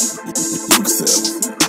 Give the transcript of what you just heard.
yourself.